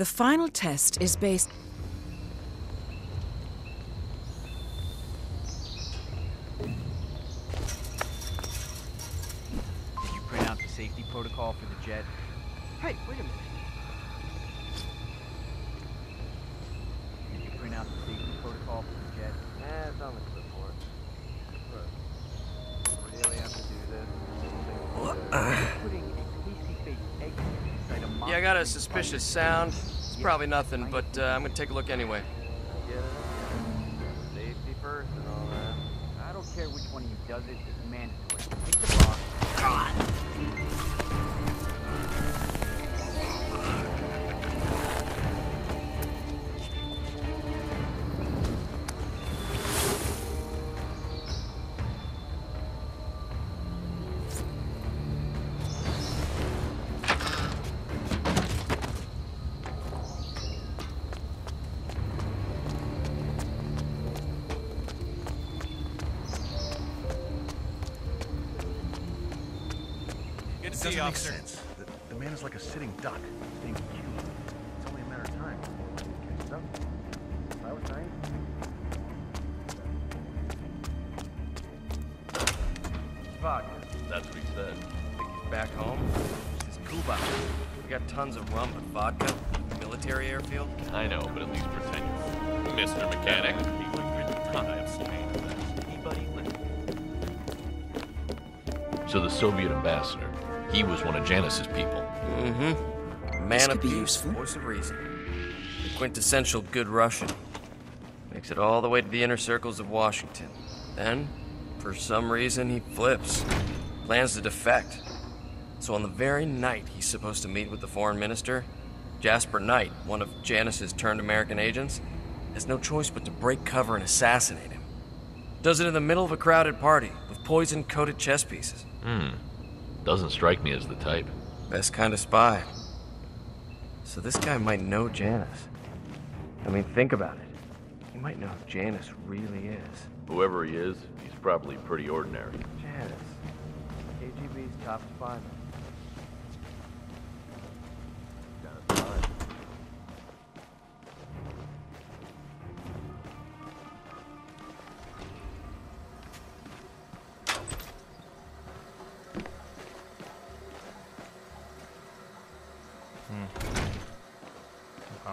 The final test is based. Did you print out the safety protocol for the jet? Hey, wait a minute. Did you print out the safety protocol for the jet? Eh, it's on the clipboard. Look, really have to do this? Putting a pasty-faced egg inside a Yeah, I got a suspicious sound. It's probably nothing, but uh, I'm gonna take a look anyway. Safety first and all that. I don't care which one of you does it, it's mandatory. The box. Good see doesn't you, make officer. sense. The, the man is like a sitting duck, being cute. It's only a matter of time. Catches up. If I was naive, Fuck. That's what he said. Think he's back home? This is Cuba. We got tons of rum, but vodka? Military airfield? I know, but at least pretend you're Mr. Mechanic. So the Soviet ambassador, he was one of Janus's people. Mm-hmm. This Man of could be peace, useful. voice of reason. The quintessential good Russian. Makes it all the way to the inner circles of Washington. Then, for some reason, he flips. Plans to defect. So on the very night he's supposed to meet with the foreign minister, Jasper Knight, one of Janus's turned American agents, has no choice but to break cover and assassinate him. Does it in the middle of a crowded party with poison coated chess pieces. Hmm. Doesn't strike me as the type. Best kind of spy. So this guy might know Janus. I mean, think about it. He might know who Janus really is. Whoever he is, he's probably pretty ordinary. Janus. KGB's top spy.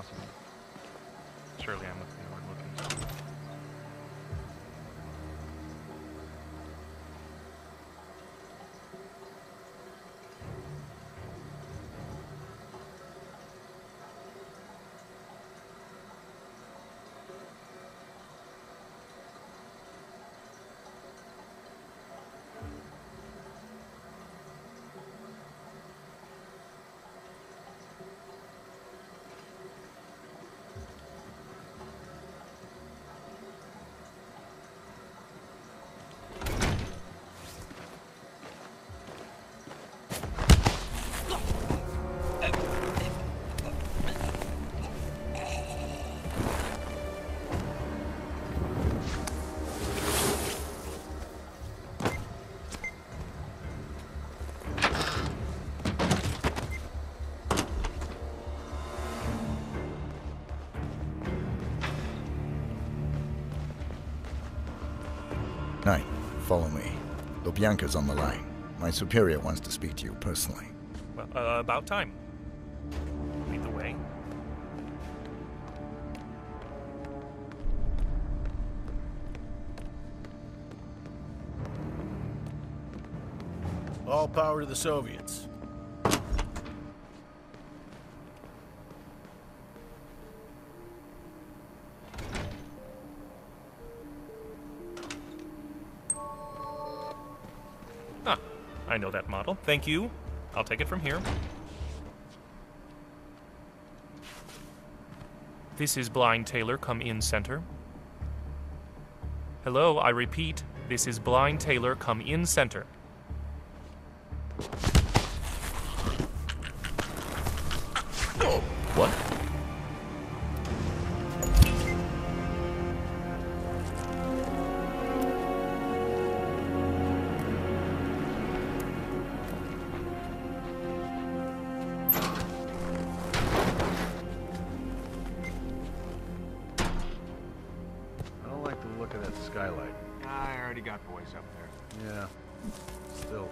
Impossible. Surely I'm looking at looking. Knight, follow me. Lubyanka's on the line. My superior wants to speak to you personally. Well, uh, about time. Lead the way. all power to the Soviets. I know that model. Thank you. I'll take it from here. This is Blind Taylor, come in center. Hello, I repeat, this is Blind Taylor, come in center. Oh what? Skylight. I already got boys up there. Yeah. Still.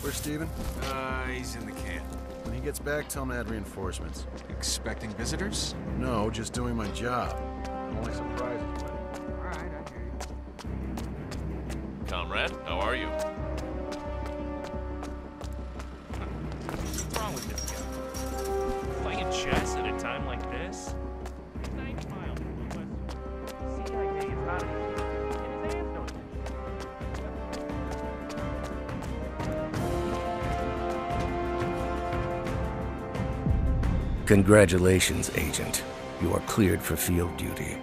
Where's Steven? Uh, he's in the camp. When he gets back, tell him to add reinforcements. Expecting visitors? No, just doing my job. Only surprises, buddy. Alright, I hear you. Comrade, how are you? What's wrong with this guy? Playing chess at a time like this? Congratulations, Agent. You are cleared for field duty.